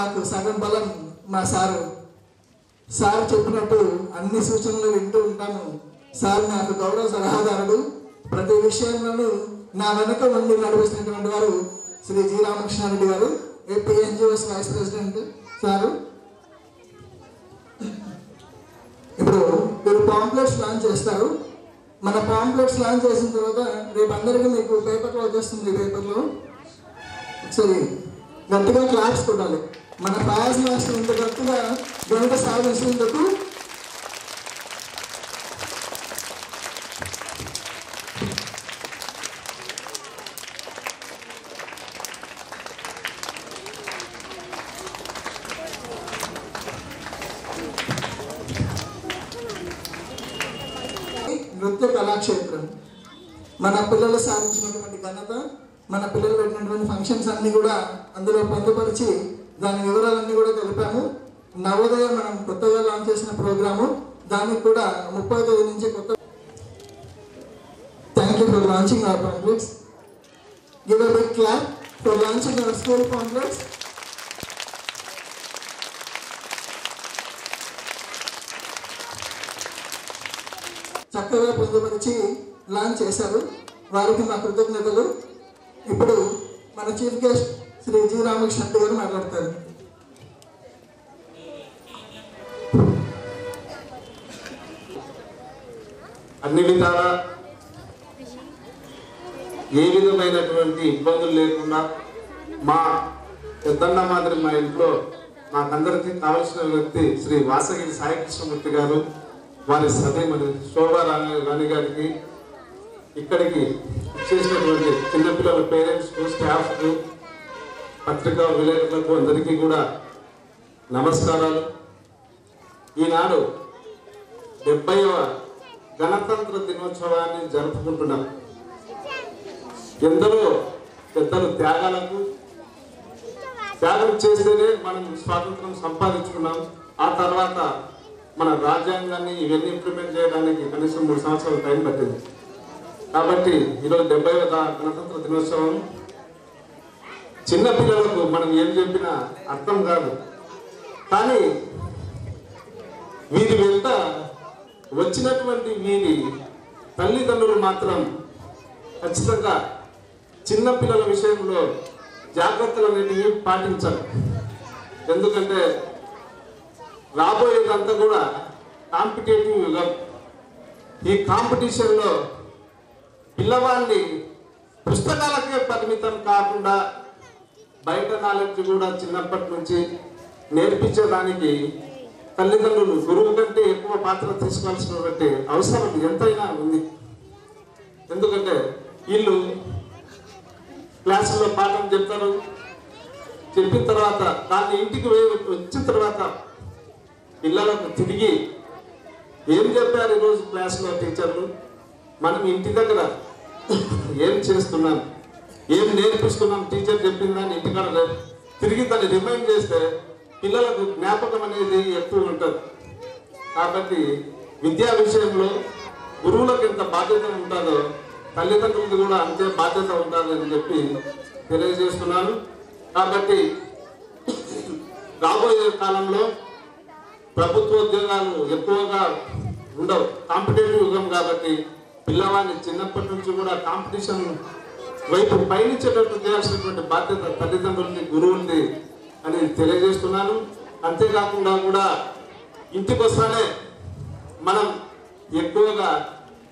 నాకు సగం బలం మా సారు. సార్ చెప్పినట్టు అన్ని సూచనలు వింటూ ఉంటాను. సార్ నాకు గౌరవ సలహాదారుడు. ప్రతి విషయంలోనూ నా వెనుక ఉండి నడిపిస్తున్నటువంటి వారు శ్రీ జి. రామకృష్ణారెడ్డి గారు AP NGOs vice president sir. ఇప్పుడు మీరు పాంప్లెట్స్ లాంచ్ చేస్తారు. మన పాంప్లెట్స్ లాంచ్ చేసిన తర్వాత రేపు అందరికీ మీకు పేపర్లో వచ్చేస్తుంది పేపర్లో. సరే గట్టిగా క్లాప్స్ కొట్టాలి. మన ప్రయాస్ మాస్టర్ ఇంత గట్టిగా గంట సాధించినందుకు నృత్య కళాక్షేత్రం. మన పిల్లలు సాధించినటువంటి ఘనత మన పిల్లలు పెట్టినటువంటి ఫంక్షన్స్ అన్నీ కూడా అందులో పొందుపరిచి దాని వివరాలన్నీ కూడా తెలిపాము. నవోదయ మనం కొత్తగా లాంచ్ చేసిన ప్రోగ్రాము. దానికి కూడా ముప్పై తేదీ నుంచి కొత్త thank you for launching our complex give a big clap for launching our school complex చక్కగా పొందుపరిచి లాంచ్ చేశారు. వారికి మా కృతజ్ఞతలు. ఇప్పుడు మన chief guest Shri G Ramakrishna గారు మాట్లాడతారు. అన్ని విధాలా ఏ విధమైనటువంటి ఇబ్బందులు లేకుండా మా పెద్దన్న మాదిరి మా ఇంట్లో మాకందరికీ కావలసిన వ్యక్తి శ్రీ వాసగిరి సాయికృష్ణమూర్తి గారు వారి సతీమణి శోభా రాణి రాణి గారికి ఇక్కడికి చేసినటువంటి చిన్నపిల్లల పేరెంట్స్కు స్టాఫ్కు పత్రికా విలేకరులకు అందరికీ కూడా నమస్కారాలు. ఈనాడు డెబ్బైవ గణతంత్ర దినోత్సవాన్ని జరుపుకుంటున్నాం. ఎందరో పెద్దలు త్యాగాలకు త్యాగం చేస్తేనే మనం స్వాతంత్రం సంపాదించుకున్నాం. ఆ తర్వాత మన రాజ్యాంగాన్ని ఇవన్నీ ఇంప్లిమెంట్ చేయడానికి కనీసం మూడు సంవత్సరాల టైం పట్టింది. కాబట్టి ఈరోజు డెబ్బైవ గణతంత్ర దినోత్సవం చిన్నపిల్లలకు మనం ఏం చెప్పినా అర్థం కాదు. కానీ వీరి వెంట వచ్చినటువంటి వీరి తల్లిదండ్రులు మాత్రం ఖచ్చితంగా చిన్నపిల్లల విషయంలో జాగ్రత్తలు అనేటివి పాటించాలి. ఎందుకంటే రాబోయేదంతా కూడా కాంపిటేటివ్ యుగం. ఈ కాంపిటీషన్లో పిల్లవాడిని పుస్తకాలకే పరిమితం కాకుండా బయట నాలెడ్జ్ కూడా చిన్నప్పటి నుంచి నేర్పించడానికి తల్లిదండ్రులు గురువు కంటే ఎక్కువ పాత్ర తీసుకోవాల్సినటువంటి అవసరం ఎంతైనా ఉంది. ఎందుకంటే వీళ్ళు క్లాసుల్లో పాఠం చెప్తారు చెప్పిన తర్వాత దాన్ని ఇంటికి వచ్చిన తర్వాత పిల్లలకు తిరిగి ఏం చెప్పారు ఈరోజు క్లాస్లో టీచర్లు? మనం ఇంటి దగ్గర ఏం చేస్తున్నాం? ఏమి నేర్పిస్తున్నాను? టీచర్ చెప్పిందని ఇంటికాడ తిరిగి దాన్ని రిమైండ్ చేస్తే పిల్లలకు జ్ఞాపకం అనేది ఎక్కువ ఉంటుంది. కాబట్టి విద్యా విషయంలో గురువులకు ఎంత బాధ్యత ఉంటుందో తల్లిదండ్రులకు కూడా అంతే బాధ్యత ఉంటుందని చెప్పి తెలియజేస్తున్నాను. కాబట్టి రాబోయే కాలంలో ప్రభుత్వ ఉద్యోగాలు ఎక్కువగా ఉండవు. కాంపిటేటివ్ యుగం కాబట్టి పిల్లవాడిని చిన్నప్పటి నుంచి కూడా కాంపిటీషన్ వైపు పయనించేటట్టు చేయాల్సినటువంటి బాధ్యత తల్లిదండ్రులది గురువులది అని తెలియజేస్తున్నాను. అంతేకాకుండా కూడా ఇంటికి వస్తానే మనం ఎక్కువగా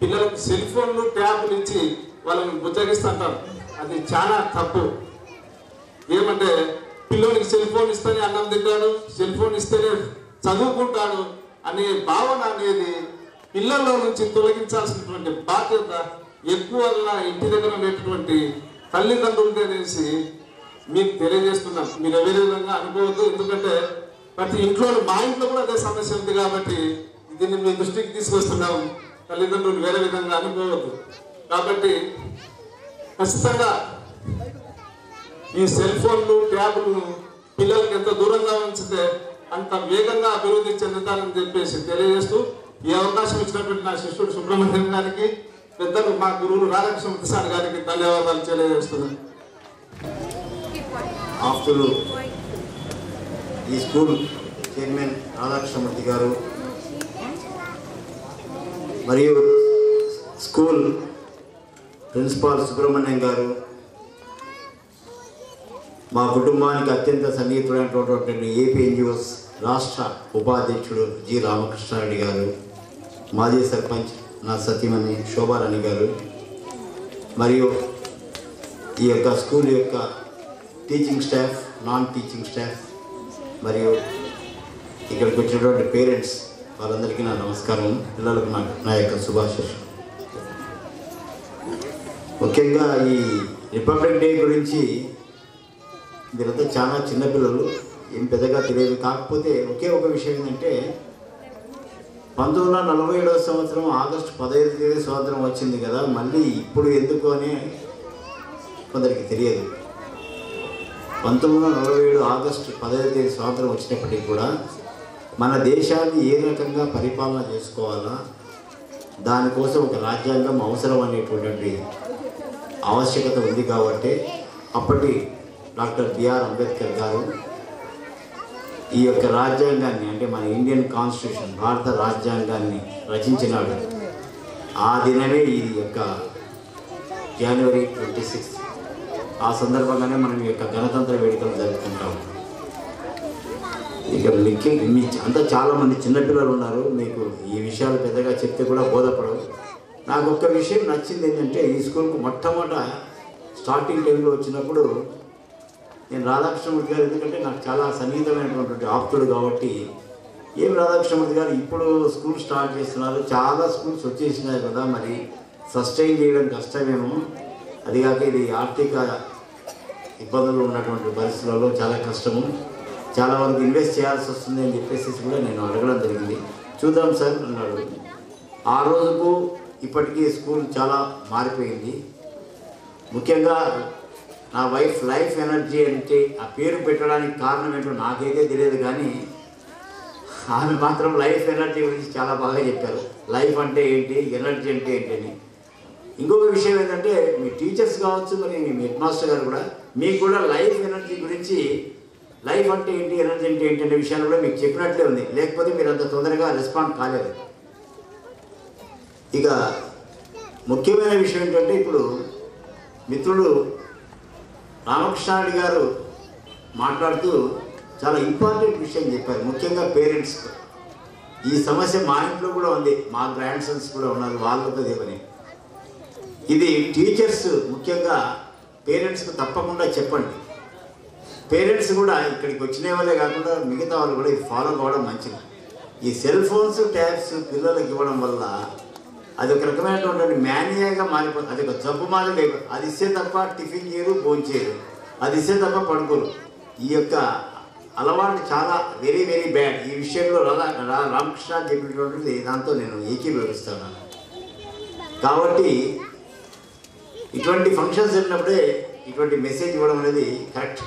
పిల్లలకు సెల్ ఫోన్లు ట్యాబ్లు ఇచ్చి వాళ్ళని బుజ్జగిస్తుంటాం. అది చాలా తప్పు. ఏమంటే పిల్లోనికి సెల్ ఫోన్ ఇస్తేనే అన్నం తింటాడు సెల్ ఫోన్ ఇస్తేనే చదువుకుంటాడు అనే భావన అనేది పిల్లల్లో నుంచి తొలగించాల్సినటువంటి బాధ్యత ఎక్కువగా ఇంటి దగ్గర ఉండేటటువంటి తల్లిదండ్రులు అనేసి మీకు తెలియజేస్తున్నాం. మీరు ఎవరి విధంగా అనుకోవద్దు. ఎందుకంటే ప్రతి ఇంట్లో మా ఇంట్లో కూడా అదే సమస్య ఉంది కాబట్టి దీన్ని మీ దృష్టికి తీసుకొస్తున్నాం. తల్లిదండ్రులు వేరే విధంగా అనుకోవద్దు. కాబట్టి ఖచ్చితంగా ఈ సెల్ ఫోన్లు ట్యాబ్లను పిల్లలకు ఎంత దూరంగా ఉంచితే అంత వేగంగా అభివృద్ధి చెందుతారని చెప్పేసి తెలియజేస్తూ ఈ అవకాశం ఇచ్చినటువంటి నా శిష్యుడు సుబ్రహ్మణ్యం గారికి పెద్దలు మా గురువులు రాధాకృష్ణ ప్రసాద్ గారికి ధన్యవాదాలు తెలియజేస్తున్నాను. after ఈ స్కూల్ చైర్మన్ రాధాకృష్ణమూర్తి గారు మరియు స్కూల్ ప్రిన్సిపాల్ సుబ్రహ్మణ్యం గారు మా కుటుంబానికి అత్యంత సన్నిహితుడైనటువంటి ఏపీఎన్జిఓస్ రాష్ట్ర ఉపాధ్యక్షుడు జి రామకృష్ణారెడ్డి గారు మాజీ సర్పంచ్ నా సతీమణి శోభారాణి గారు. మరియు ఈ యొక్క స్కూల్ యొక్క teaching staff non teaching staff మరియు ఇక్కడికి వచ్చినటువంటి పేరెంట్స్ వాళ్ళందరికీ నా నమస్కారం. పిల్లలకు నా నా యొక్క శుభాశిషం ముఖ్యంగా ఈ రిపబ్లిక్ డే గురించి వీరంతా చాలా చిన్నపిల్లలు ఏం పెద్దగా తెలియదు. కాకపోతే ఒకే ఒక విషయం ఏంటంటే పంతొమ్మిది వందల నలభై ఏడవ సంవత్సరం ఆగస్టు పదహైదు తేదీ స్వాతంత్రం వచ్చింది కదా మళ్ళీ ఇప్పుడు ఎందుకు అని కొందరికి తెలియదు. పంతొమ్మిది వందల నలభై ఏడు ఆగస్టు పదహైదు తేదీ స్వాతంత్రం వచ్చినప్పటికీ కూడా మన దేశాన్ని ఏ రకంగా పరిపాలన చేసుకోవాలా దానికోసం ఒక రాజ్యాంగం అవసరం అనేటువంటి ఆవశ్యకత ఉంది కాబట్టి అప్పటి డాక్టర్ బిఆర్ అంబేద్కర్ గారు ఈ యొక్క రాజ్యాంగాన్ని అంటే మన ఇండియన్ కాన్స్టిట్యూషన్ భారత రాజ్యాంగాన్ని రచించినాడు. ఆ దినమే ఈ యొక్క జనవరి ట్వంటీ సిక్స్త్ ఆ సందర్భంగానే మనం ఈ యొక్క గణతంత్ర వేడుకలు జరుపుకుంటాం. ఇక మీకు మీ అంతా చాలామంది చిన్నపిల్లలు ఉన్నారు. మీకు ఈ విషయాలు పెద్దగా చెప్తే కూడా బోధపడవు. నాకు ఒక్క విషయం నచ్చింది ఏంటంటే ఈ స్కూల్కు మొట్టమొదట స్టార్టింగ్ టైంలో వచ్చినప్పుడు నేను రాధాకృష్ణమూర్తి గారు ఎందుకంటే నాకు చాలా సన్నిహితమైనటువంటి ఆప్తుడు కాబట్టి ఏం రాధాకృష్ణమూర్తి గారు ఇప్పుడు స్కూల్ స్టార్ట్ చేస్తున్నారు. చాలా స్కూల్స్ వచ్చేసినాయి కదా మరి. సస్టైన్ చేయడం కష్టమేమో. అది కాక ఇది ఆర్థిక ఇబ్బందులు ఉన్నటువంటి పరిస్థితులలో చాలా కష్టము. చాలా వరకు ఇన్వెస్ట్ చేయాల్సి వస్తుంది అని చెప్పేసి కూడా నేను అడగడం జరిగింది. చూద్దాం సార్ అన్నాడు. ఆ రోజుకు ఇప్పటికీ స్కూల్ చాలా మారిపోయింది. ముఖ్యంగా నా వైఫ్ లైఫ్ ఎనర్జీ అంటే ఆ పేరు పెట్టడానికి కారణం ఏంటో నాకైతే తెలియదు కానీ ఆమె మాత్రం లైఫ్ ఎనర్జీ గురించి చాలా బాగా చెప్పారు. లైఫ్ అంటే ఏంటి? ఎనర్జీ అంటే ఏంటి అని ఇంకొక విషయం ఏంటంటే మీ టీచర్స్ కావచ్చు మరి మీ హెడ్ మాస్టర్ గారు కూడా మీకు కూడా లైఫ్ ఎనర్జీ గురించి లైఫ్ అంటే ఏంటి? ఎనర్జీ అంటే ఏంటి అనే విషయాలు కూడా మీకు చెప్పినట్లే ఉంది. లేకపోతే మీరు అంత తొందరగా రెస్పాండ్ కాలేదు. ఇక ముఖ్యమైన విషయం ఏంటంటే ఇప్పుడు మిత్రుడు రామకృష్ణారెడ్డి గారు మాట్లాడుతూ చాలా ఇంపార్టెంట్ విషయం చెప్పారు ముఖ్యంగా పేరెంట్స్ ఈ సమస్య మా ఇంట్లో కూడా ఉంది మా గ్రాండ్ సన్స్ కూడా ఉన్నారు వాళ్ళతో దేవని ఇది టీచర్స్ ముఖ్యంగా పేరెంట్స్కి తప్పకుండా చెప్పండి. పేరెంట్స్ కూడా ఇక్కడికి వచ్చిన వాళ్ళే కాకుండా మిగతా వాళ్ళు కూడా ఇది ఫాలో కావడం మంచిది. ఈ సెల్ ఫోన్స్ ట్యాబ్స్ పిల్లలకు ఇవ్వడం వల్ల అది ఒక రకమైనటువంటి మేనియాగా మారిపోతుంది అది ఒక జబ్బు మాదిరి అది ఇస్తే తప్ప టిఫిన్ చేయరు భోజనం చేయరు. అది ఇస్తే తప్ప పడుకోరు. ఈ యొక్క అలవాటు చాలా వెరీ వెరీ బ్యాడ్. ఈ విషయంలో రామకృష్ణ చెప్పినటువంటిది దాంతో నేను ఏకీభవిస్తున్నాను కాబట్టి ఇటువంటి ఫంక్షన్స్ జరిగినప్పుడే ఇటువంటి మెసేజ్ ఇవ్వడం అనేది కరెక్ట్.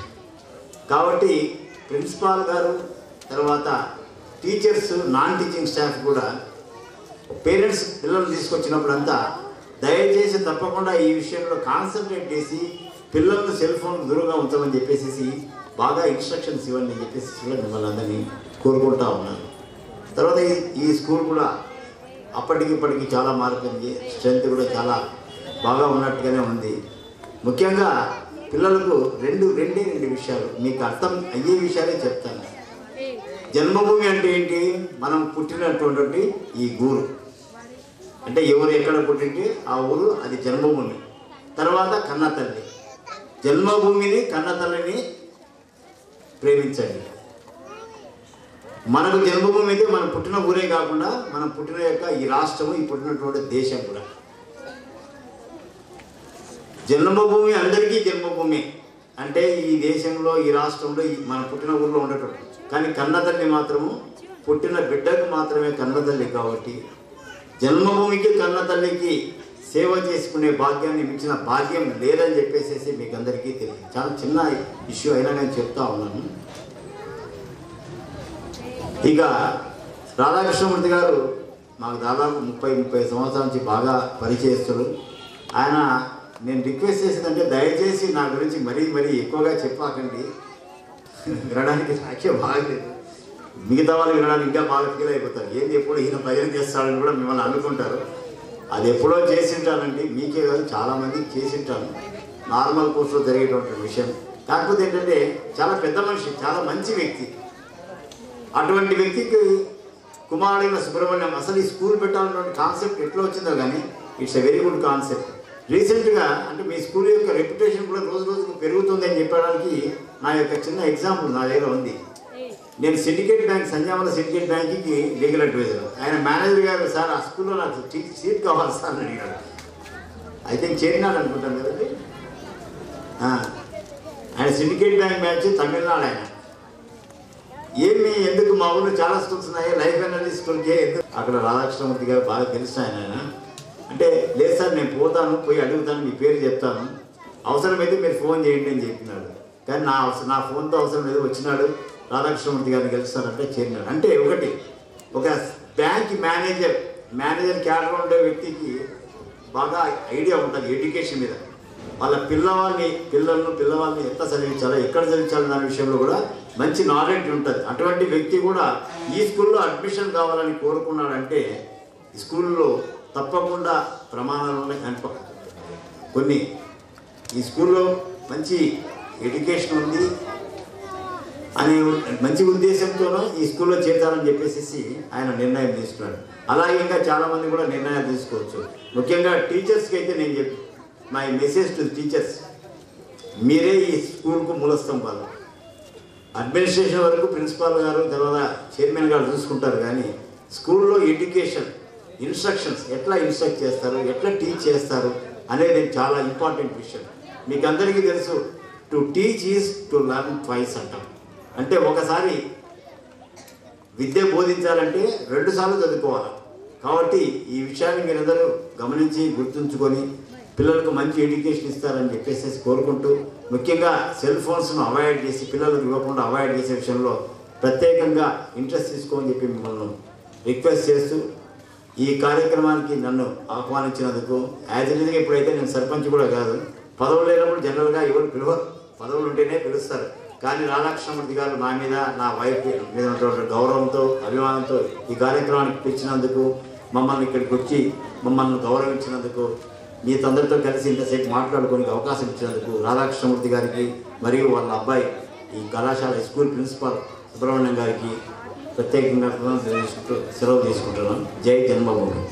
కాబట్టి ప్రిన్సిపాల్ గారు తర్వాత టీచర్స్ నాన్ టీచింగ్ స్టాఫ్ కూడా పేరెంట్స్ పిల్లలు తీసుకొచ్చినప్పుడు అంతా దయచేసి తప్పకుండా ఈ విషయంలో కాన్సన్ట్రేట్ చేసి పిల్లలను సెల్ ఫోన్ దూరంగా ఉంచమని చెప్పేసి బాగా ఇన్స్ట్రక్షన్స్ ఇవ్వండి అని చెప్పేసి మిమ్మల్ని అందరినీ కోరుకుంటా ఉన్నాను. తర్వాత ఈ- స్కూల్ కూడా అప్పటికి ఇప్పటికి చాలా మారిపోయింది స్ట్రెంత్ కూడా చాలా బాగా ఉన్నట్టుగానే ఉంది. ముఖ్యంగా పిల్లలకు రెండు రెండే రెండు విషయాలు. మీకు అర్థం అయ్యే విషయాలే చెప్తాను. జన్మభూమి అంటే ఏంటి? మనం పుట్టినటువంటి ఈ గూరు. అంటే ఎవరు ఎక్కడ పుట్టింటే ఆ ఊరు అది జన్మభూమి. తర్వాత కన్న తల్లి జన్మభూమిని కన్న తల్లిని ప్రేమించండి. మనకు జన్మభూమి అయితే మనం పుట్టిన ఊరే కాకుండా మనం పుట్టిన యొక్క ఈ రాష్ట్రము ఈ పుట్టినటువంటి దేశం కూడా. జన్మభూమి అందరికీ జన్మభూమి. అంటే ఈ దేశంలో ఈ రాష్ట్రంలో మనం మన పుట్టిన ఊర్లో ఉండటం కానీ కన్నతల్లి మాత్రము పుట్టిన బిడ్డకు మాత్రమే కన్నతల్లి కాబట్టి జన్మభూమికి కన్నతల్లికి సేవ చేసుకునే భాగ్యాన్ని మించిన భాగ్యం లేదని చెప్పేసి మీకు అందరికీ తెలియదు. చాలా చిన్న ఇష్యూ అయినా నేను చెప్తా ఉన్నాను. ఇక రాధాకృష్ణమూర్తి గారు మాకు దాదాపు ముప్పై ముప్పై సంవత్సరాల నుంచి బాగా పరిచయస్తులు. ఆయన నేను రిక్వెస్ట్ చేసిందంటే దయచేసి నా గురించి మరీ మరీ ఎక్కువగా చెప్పాకండి. వినడానికి సాక్ష్యం బాగలేదు మిగతా వాళ్ళు వినడానికి ఇంకా బాగా ఫీల్ అయిపోతారు. ఏంది ఎప్పుడు ఈయన భయం చేస్తాడని కూడా మిమ్మల్ని అనుకుంటారు. అది ఎప్పుడో చేసింటానండి. మీకే కాదు చాలామందికి చేసింటాను నార్మల్ కోర్సులో జరిగేటువంటి విషయం. కాకపోతే ఏంటంటే చాలా పెద్ద మనిషి చాలా మంచి వ్యక్తి. అటువంటి వ్యక్తికి కుమారుడైన సుబ్రహ్మణ్యం అసలు ఈ స్కూల్ పెట్టాలన్నటువంటి కాన్సెప్ట్ ఎట్లా వచ్చిందో కానీ it's a very good concept రీసెంట్గా అంటే మీ స్కూల్ యొక్క రెప్యుటేషన్ కూడా రోజు రోజుకు పెరుగుతుందని చెప్పడానికి నా యొక్క చిన్న ఎగ్జాంపుల్ నా దగ్గర ఉంది. నేను సిండికేట్ బ్యాంక్ సంజామల సిండికేట్ బ్యాంక్కి లీగల్ అడ్వైజర్. ఆయన మేనేజర్ గారు సార్ ఆ స్కూల్లో నాకు సీట్ కావాలి సార్ అని అడిగాడు. అయితే చేరినాడు అనుకుంటాను కదండి ఆయన సిండికేట్ బ్యాంక్ మ్యాచ్ తమిళనాడు ఆయన. ఏమి ఎందుకు మా ఊళ్ళో చాలా స్కూల్స్ ఉన్నాయి లైఫ్ ఎనర్జీ స్కూల్కే ఎందుకు? అక్కడ రాధాకృష్ణమూర్తి గారు బాగా తెలుసు ఆయన. ఆయన అంటే లేదు సార్ నేను పోతాను పోయి అడుగుతాను మీ పేరు చెప్తాను. అవసరమైతే మీరు ఫోన్ చేయండి అని చెప్పినాడు. కానీ నా అవసరం నా ఫోన్తో అవసరం లేదు వచ్చినాడు. రాధాకృష్ణమూర్తి గారిని గెలుస్తానంటే చేరినాడు అంటే ఒకటి ఒక బ్యాంక్ మేనేజర్ మేనేజర్ క్యాడర్ ఉండే వ్యక్తికి బాగా ఐడియా ఉంటుంది ఎడ్యుకేషన్ మీద. వాళ్ళ పిల్లవాళ్ళని పిల్లలను పిల్లవాళ్ళని ఎంత చదివించాలో ఎక్కడ చదివించాలో దాని విషయంలో కూడా మంచి నాలెడ్జ్ ఉంటుంది. అటువంటి వ్యక్తి కూడా ఈ స్కూల్లో అడ్మిషన్ కావాలని కోరుకున్నాడంటే స్కూల్లో తప్పకుండా ప్రమాణాలు ఉన్నాయి కనుక కొన్ని ఈ స్కూల్లో మంచి ఎడ్యుకేషన్ ఉంది అనే మంచి ఉద్దేశంతోనూ ఈ స్కూల్లో చేర్చాలని చెప్పేసి ఆయన నిర్ణయం తీసుకున్నాడు. అలాగే ఇంకా చాలామంది కూడా నిర్ణయాలు తీసుకోవచ్చు. ముఖ్యంగా టీచర్స్కి అయితే నేను చెప్ మై మెసేజ్ టు టీచర్స్ మీరే ఈ స్కూల్కు మూలస్తంభాలు అడ్మినిస్ట్రేషన్ వరకు ప్రిన్సిపాల్ గారు తర్వాత చైర్మన్ గారు చూసుకుంటారు కానీ స్కూల్లో ఎడ్యుకేషన్ ఇన్స్ట్రక్షన్స్ ఎట్లా ఇన్స్ట్రక్ట్ చేస్తారు ఎట్లా టీచ్ చేస్తారు అనేది చాలా ఇంపార్టెంట్ విషయం. మీకు అందరికీ తెలుసు to teach is to learn twice అంటాం. అంటే ఒకసారి విద్య బోధించాలంటే రెండుసార్లు చదువుకోవాలి. కాబట్టి ఈ విషయాన్ని మీరందరూ గమనించి గుర్తుంచుకొని పిల్లలకు మంచి ఎడ్యుకేషన్ ఇస్తారని చెప్పేసి కోరుకుంటూ ముఖ్యంగా సెల్ ఫోన్స్ను అవాయిడ్ చేసి పిల్లలకు ఇవ్వకుండా అవాయిడ్ చేసే విషయంలో ప్రత్యేకంగా ఇంట్రెస్ట్ తీసుకోమని చెప్పి మిమ్మల్ని రిక్వెస్ట్ చేస్తూ ఈ కార్యక్రమానికి నన్ను ఆహ్వానించినందుకు యాజ్ ఇప్పుడైతే నేను సర్పంచ్ కూడా కాదు పదవులు లేనప్పుడు జనరల్గా ఎవరు పిలువ పదవులు ఉంటేనే పిలుస్తారు. కానీ రాధాకృష్ణమూర్తి గారు నా మీద నా వైఫ్ మీద ఉన్నటువంటి గౌరవంతో అభిమానంతో ఈ కార్యక్రమానికి పిలిచినందుకు మమ్మల్ని ఇక్కడికి వచ్చి మమ్మల్ని గౌరవించినందుకు మీ అందరితో కలిసి ఇంతసేపు మాట్లాడుకోనికి అవకాశం ఇచ్చినందుకు రాధాకృష్ణమూర్తి గారికి మరియు వాళ్ళ అబ్బాయి ఈ కళాశాల స్కూల్ ప్రిన్సిపాల్ సుబ్రహ్మణ్యం గారికి ప్రత్యేకంగా సెలవు తీసుకుంటున్నాను. జై జన్మభూమి.